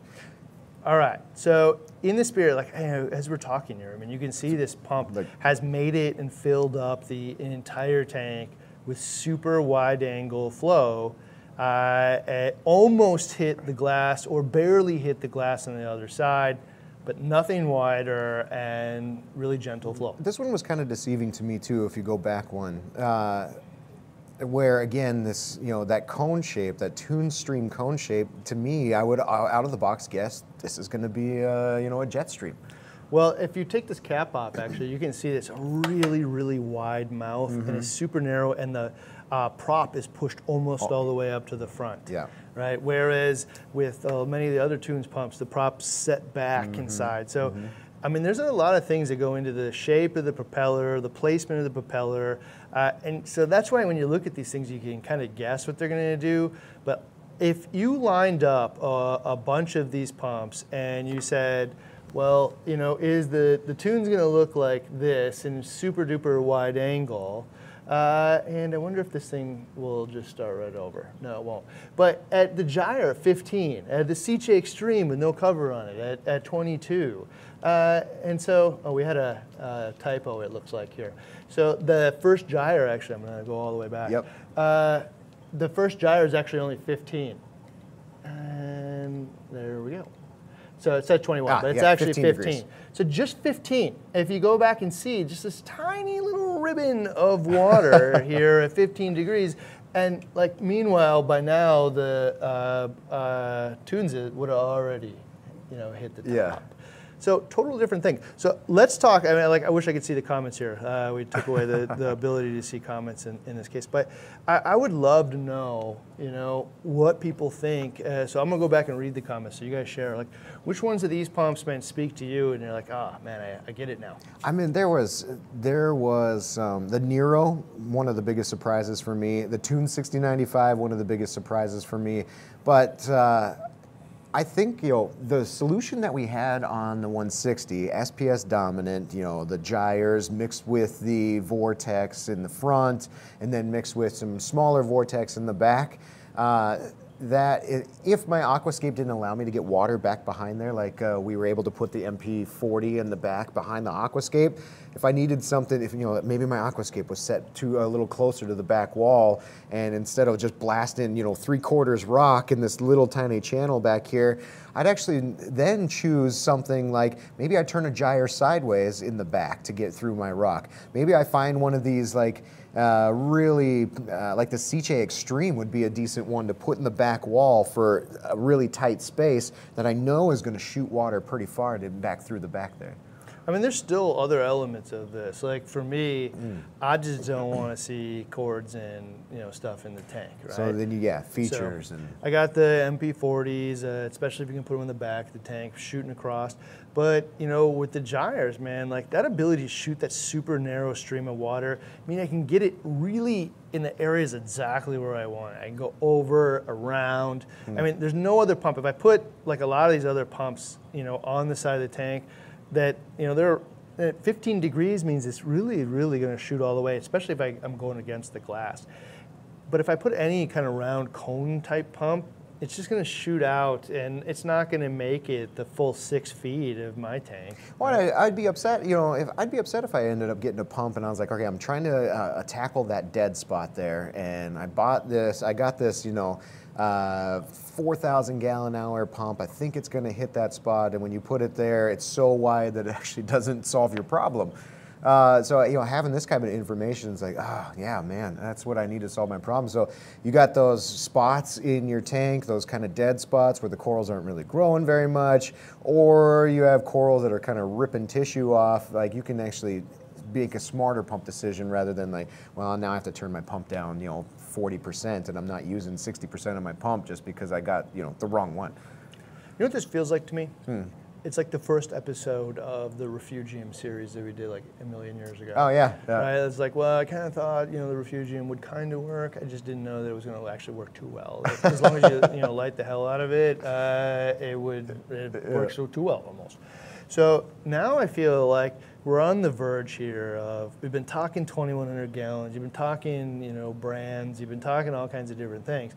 all right. So, in the spirit, like you know, as we're talking here, I mean, you can see this pump
Like-
has made it and filled up the entire tank with super wide angle flow. Uh, it almost hit the glass or barely hit the glass on the other side, but nothing wider and really gentle flow.
This one was kind of deceiving to me too. If you go back one, uh, where again this you know that cone shape, that Tunze Stream cone shape, to me, I would uh, out of the box guess this is going to be uh, you know a jet stream.
Well, if you take this cap off, actually, you can see this really, really wide mouth, and it's super narrow, and the uh, prop is pushed almost all the way up to the front.
Yeah.
Right. Whereas with uh, many of the other Tunze pumps, the prop's set back inside. So, I mean, there's a lot of things that go into the shape of the propeller, the placement of the propeller, uh, and so that's why when you look at these things, you can kind of guess what they're going to do. But if you lined up a, a bunch of these pumps and you said, Well, you know, is the, the Tunze's gonna look like this in super duper wide angle. Uh, and I wonder if this thing will just start right over. No, it won't. But at the gyre, 15, at the Sicce XStream with no cover on it at, at 22. Uh, and so, oh, we had a, a typo, it looks like here. So the first gyre, actually, I'm gonna go all the way back.
Yep.
Uh, the first gyre is actually only 15. And there we go. So it said 21,
Ah,
but it's
yeah,
actually
15
15. So just 15. If you go back and see just this tiny little ribbon of water here at 15 degrees, and like meanwhile, by now the uh, uh, Tunze would have already, you know, hit the top.
Yeah.
So total different thing. So let's talk. I mean, like I wish I could see the comments here. Uh, we took away the, the ability to see comments in, in this case, but I, I would love to know, you know, what people think. Uh, so I'm gonna go back and read the comments. So you guys share, like, which ones of these pumps, man, speak to you, and you're like, ah, man, I, I get it now.
I mean, there was there was um, the Nero, one of the biggest surprises for me. The Tunze 6095, one of the biggest surprises for me. But uh, I think you know the solution that we had on the 160, SPS dominant, you know, the gyres mixed with the VorTechs in the front, and then mixed with some smaller VorTechs in the back. Uh, that i if my aquascape didn't allow me to get water back behind there, like uh, we were able to put the MP40 in the back behind the aquascape, if I needed something, if you know maybe my aquascape was set to a little closer to the back wall, and instead of just blasting you know three quarters rock in this little tiny channel back here, I'd actually then choose something like maybe I turn a gyre sideways in the back to get through my rock. Maybe I find one of these like uh, really uh, like the Sicce XStream would be a decent one to put in the back wall for a really tight space that I know is going to shoot water pretty far to back through the back there.
I mean, there's still other elements of this. Like for me,
Mm.
I just don't want to see cords and you know stuff in the tank, right?
So then you yeah
So,
features and
I got the MP40s, uh, especially if you can put them in the back of the tank, shooting across. But you know, with the gyres, man, like that ability to shoot that super narrow stream of water. I mean, I can get it really in the areas exactly where I want it. I can go over, around.
Hmm.
I mean, there's no other pump. If I put like a lot of these other pumps, you know, on the side of the tank, that you know they're at 15 degrees means it's really, really going to shoot all the way, especially if I, I'm going against the glass. But if I put any kind of round cone type pump, it's just going to shoot out, and it's not going to make it the full six feet of my tank.
Well, I, I'd be upset, you know, if I'd be upset if I ended up getting a pump and I was like, okay, I'm trying to uh, tackle that dead spot there, and I bought this, I got this, you know, uh, 4,000 gallon hour pump. I think it's going to hit that spot, and when you put it there, it's so wide that it actually doesn't solve your problem. Uh, so you know, having this kind of information is like, oh yeah, man, that's what I need to solve my problem. So you got those spots in your tank, those kind of dead spots where the corals aren't really growing very much, or you have corals that are kind of ripping tissue off. Like you can actually make a smarter pump decision rather than like, well, now I have to turn my pump down, you know, 40%, and I'm not using 60% of my pump just because I got you know the wrong one.
You know what this feels like to me?
Hmm.
It's like the first episode of the Refugium series that we did like a million years ago.
Oh yeah, yeah.
Right, it's like, well, I kind of thought, you know, the Refugium would kind of work. I just didn't know that it was going to actually work too well. As long as you, you know, light the hell out of it, uh, it would, it works so too well almost. So now I feel like we're on the verge here of, we've been talking 2,100 gallons, you've been talking, you know, brands, you've been talking all kinds of different things.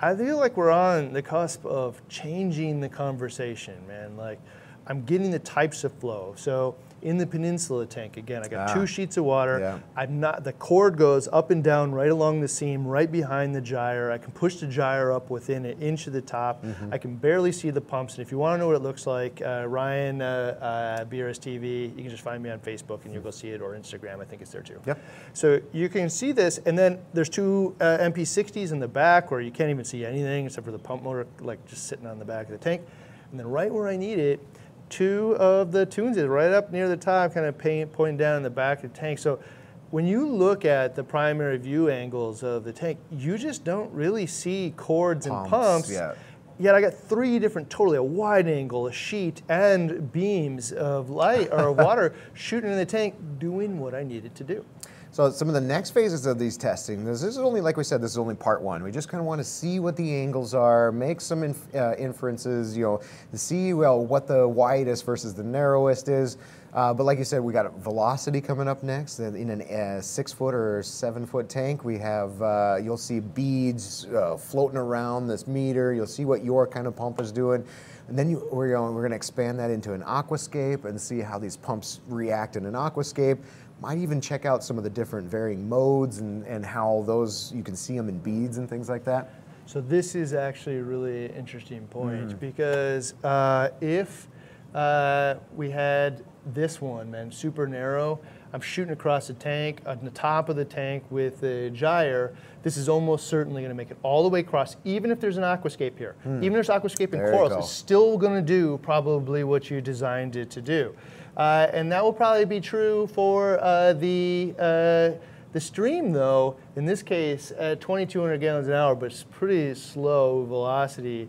I feel like we're on the cusp of changing the conversation, man. Like, I'm getting the types of flow. So in the peninsula tank, again, I got
Ah.
two sheets of water.
Yeah.
I'm not. The cord goes up and down right along the seam, right behind the gyre. I can push the gyre up within an inch of the top.
Mm-hmm.
I can barely see the pumps. And if you want to know what it looks like, uh, Ryan uh, uh, BRS TV, you can just find me on Facebook and you'll go see it, or Instagram. I think it's there too.
Yep.
So you can see this, and then there's two uh, MP60s in the back where you can't even see anything except for the pump motor, like just sitting on the back of the tank. And then right where I need it, two of the Tunzes is right up near the top, kind of pointing down in the back of the tank. So when you look at the primary view angles of the tank, you just don't really see cords and
Pumps,
pumps.
yeah.
Yet I got three different, totally a wide angle, a sheet, and beams of light or of water shooting in the tank, doing what I needed to do.
So some of the next phases of these testing, this, is only, like we said, this is only part one. We just kind of want to see what the angles are, make some inf- uh, inferences, you know, see well what the widest versus the narrowest is. Uh, but like you said, we got velocity coming up next. In a uh, six foot or seven foot tank, we have uh, you'll see beads uh, floating around this meter. You'll see what your kind of pump is doing. And then you, we're going we're going to expand that into an aquascape and see how these pumps react in an aquascape. Might even check out some of the different varying modes and, and how those you can see them in beads and things like that.
So this is actually a really interesting point because uh, if uh, we had this one, man, super narrow, I'm shooting across the tank on the top of the tank with the gyre. This is almost certainly going to make it all the way across, even if there's an aquascape here. Even if there's aquascape in
There
corals, it's still going to do probably what you designed it to do. Uh, and that will probably be true for uh, the uh, the stream, though. In this case, at 2,200 gallons an hour, but it's pretty slow velocity.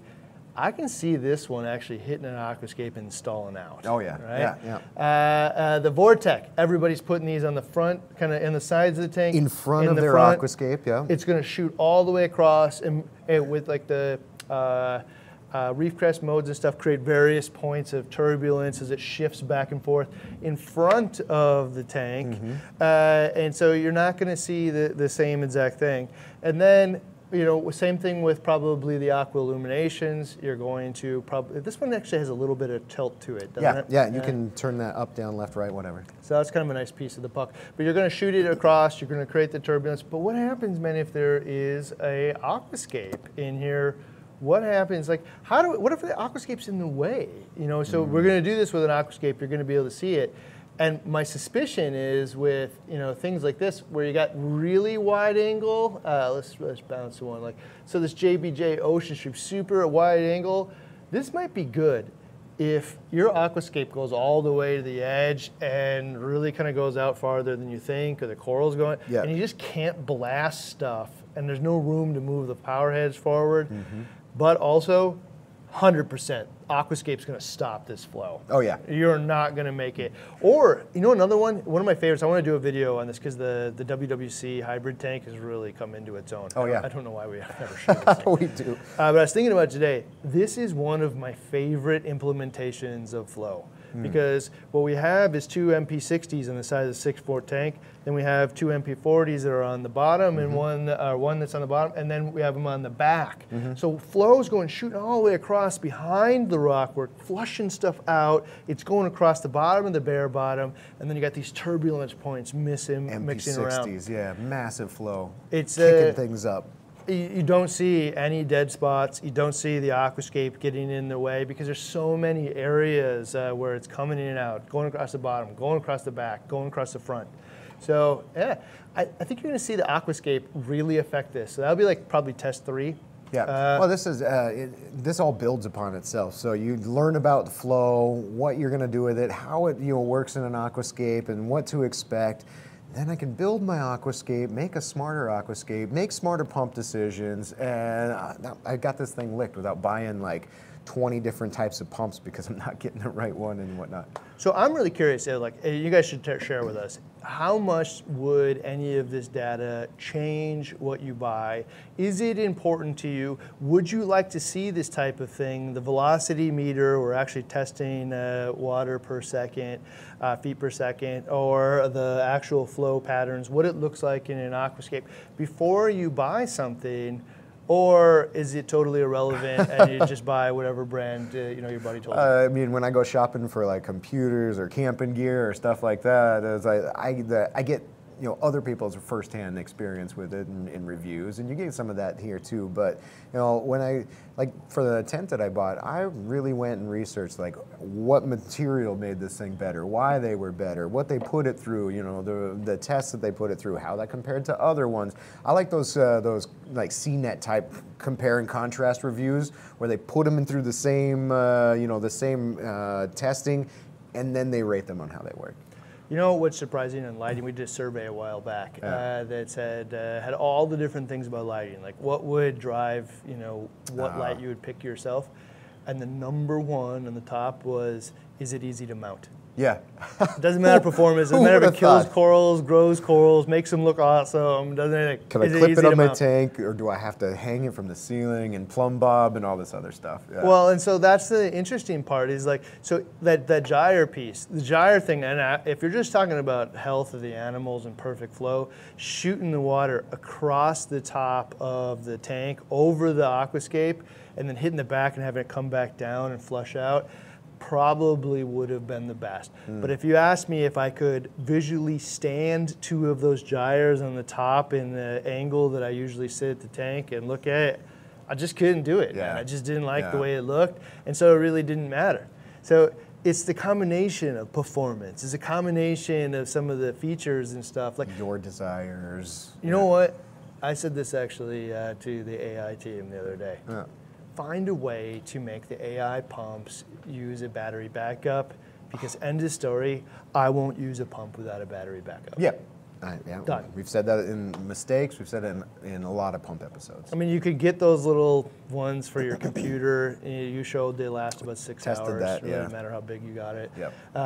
I can see this one actually hitting an aquascape and stalling out.
Oh, yeah.
right?
Yeah,
Uh, uh, the VorTech, everybody's putting these on the front, kind of in the sides of the tank.
In front
in
of
the
their
front.
aquascape, yeah.
It's going to shoot all the way across and, and with like the uh, uh, reef crest modes and stuff, create various points of turbulence as it shifts back and forth in front of the tank.
Mm-hmm.
Uh, and so you're not going to see the, the same exact thing. And then, you know, same thing with probably the aqua illuminations. You're going to probably, this one actually has a little bit of tilt to it, doesn't
yeah,
it?
yeah, you can turn that up, down, left, right, whatever.
So that's kind of a nice piece of the puck. But you're going to shoot it across. You're going to create the turbulence. But what happens, man, if there is a aquascape in here? What happens? Like, how do? What if the aquascape's in the way? You know. So we're going to do this with an aquascape. You're going to be able to see it. And my suspicion is with you know things like this where you got really wide angle. Uh, let's let's bounce to one like so. This JBJ Oceanstream super wide angle. This might be good if your aquascape goes all the way to the edge and really kind of goes out farther than you think, or the coral's going,
Yeah.
and you just can't blast stuff, and there's no room to move the power heads forward,
Mm-hmm.
But also, 100%, aquascape's going to stop this flow.
Oh, yeah.
You're not going to make it. Or, you know, another one, one of my favorites, I want to do a video on this because the, the WWC hybrid tank has really come into its own.
Oh, yeah.
I don't know why we never showed this thing.
we do.
Uh, but I was thinking about today. This is one of my favorite implementations of Flow because what we have is two MP60s on the side of the six foot tank. Then we have two MP40s that are on the bottom and one uh, one that's on the bottom, and then we have them on the back. So Flow's going shooting all the way across behind the rockwork, flushing stuff out. It's going across the bottom of the bare bottom, and then you got these turbulence points missing, mixing around.
MP60s, yeah, massive flow.
It's,
kicking
uh,
things up.
you you don't see any dead spots. You don't see the aquascape getting in the way because there's so many areas uh, where it's coming in and out, going across the bottom, going across the back, going across the front. So yeah, I, I think you're going to see the aquascape really affect this. So that'll be like probably test three.
Yeah.
Uh,
well, this is uh, it, this all builds upon itself. So you learn about the flow, what you're going to do with it, how it you know works in an aquascape, and what to expect. Then I can build my aquascape, make a smarter aquascape, make smarter pump decisions, and uh, now I got this thing licked without buying like 20 different types of pumps because I'm not getting the right one and whatnot.
So I'm really curious. uh, Like uh, you guys should share with us, how much would any of this data change what you buy? Is it important to you? Would you like to see this type of thing? The velocity meter, we're actually testing uh, water per second, uh, feet per second, or the actual flow patterns, what it looks like in an aquascape before you buy something. Or is it totally irrelevant and you just buy whatever brand uh, you know your buddy told you?
Uh, I mean, when I go shopping for like computers or camping gear or stuff like that, as I I, the, I get you know other people's firsthand experience with it and, reviews, and you get some of that here too. But you know, when I like for the tent that I bought, I really went and researched like what material made this thing better, why they were better, what they put it through, you know, the the tests that they put it through, how that compared to other ones. I like those uh, those like CNET type compare and contrast reviews where they put them in through the same uh, you know the same uh, testing, and then they rate them on how they work.
You know what's surprising in lighting? We did a survey a while back uh, that said uh, had all the different things about lighting, like what would drive, you know, what light you would pick yourself, and the number one on the top was, is it easy to mount?
Yeah.
It doesn't matter performance. It doesn't matter if it kills
thought?
corals, grows corals, makes them look awesome. Doesn't anything.
Can I
Is
clip
easy
it on my
mount?
tank, or do I have to hang it from the ceiling and plumb bob and all this other stuff? Yeah.
Well, and so that's the interesting part is like so that that gyre piece, the gyre thing, and I, if you're just talking about health of the animals and perfect flow, shooting the water across the top of the tank over the aquascape, and then hitting the back and having it come back down and flush out. Probably would have been the best. But if you asked me if I could visually stand two of those gyres on the top in the angle that I usually sit at the tank and look at it, I just couldn't do it. man.
Yeah.
I just didn't like the way it looked, and so it really didn't matter. So it's the combination of performance. It's a combination of some of the features and stuff. Like
your desires.
you know what? I said this actually uh, to the AI team the other day.
Yeah.
Find a way to make the AI pumps use a battery backup, because end of story. I won't use a pump without a battery backup.
Yeah. I- yeah.
Done.
We've said that in mistakes. We've said it in, in a lot of pump episodes.
I mean, you could get those little ones for your computer. You showed they last about six
Tested
hours.
that,
really
yeah.
doesn't matter how big you got it.
Yep.
Uh,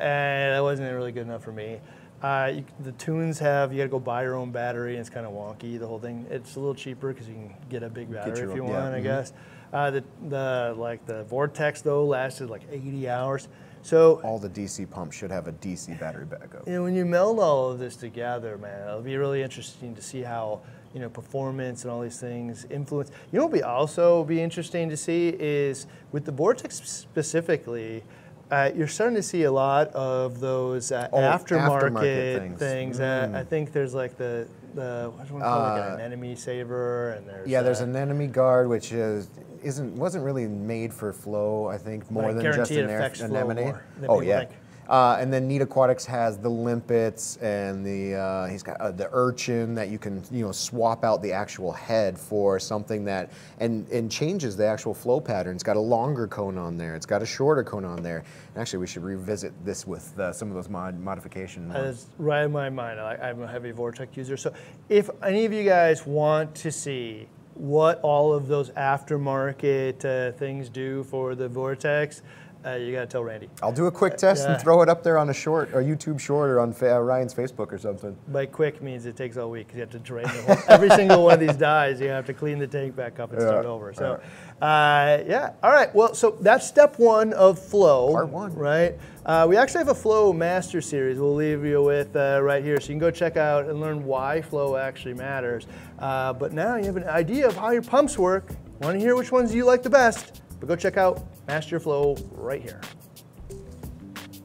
and that wasn't really good enough for me. Uh, you, the Tunze have you got to go buy your own battery, and it's kind of wonky. The whole thing. It's a little cheaper because you can get a big battery
your
if you
own- yeah,
want, I
mhm.
guess. Uh, the the like the VorTechs though lasted like 80 hours. So
all the DC pumps should have a DC battery backup.
you know, when you meld all of this together, man, it'll be really interesting to see how you know performance and all these things influence. You know, what will be also be interesting to see is with the VorTechs specifically. Uh, you're starting to see a lot of those uh,
Oh,
aftermarket,
aftermarket things.
things. Uh, I think there's like the the what do you want to call it, like an anemone saver, and there's
Uh, Yeah, there's
uh,
an anemone guard which is isn't wasn't really made for flow. I think more than just an air
affects flow
anemone. oh yeah.
think.
Uh, and then Neat Aquatics has the limpets and the uh, he's got uh, the urchin that you can you know swap out the actual head for something that and and changes the actual flow pattern. It's got a longer cone on there. It's got a shorter cone on there. And actually, we should revisit this with uh, some of those mod modifications.
That's right in my mind. I, I'm a heavy VorTechs user. So if any of you guys want to see what all of those aftermarket uh, things do for the VorTechs, uh, you got to tell Randy.
I'll do a quick test
Yeah.
and throw it up there on a short or YouTube short or on fa- uh, Ryan's Facebook or something.
By quick means it takes all week you have to drain the whole, every single one of these dies. You have to clean the tank back up and
Yeah,
start over. So, uh, yeah. All right. Well, so that's step one of flow.
Part one.
Right. Uh, we actually have a flow master series. We'll leave you with uh, right here, so you can go check out and learn why flow actually matters. Uh, but now you have an idea of how your pumps work. Want to hear which ones you like the best? But go check out Master Flow right here.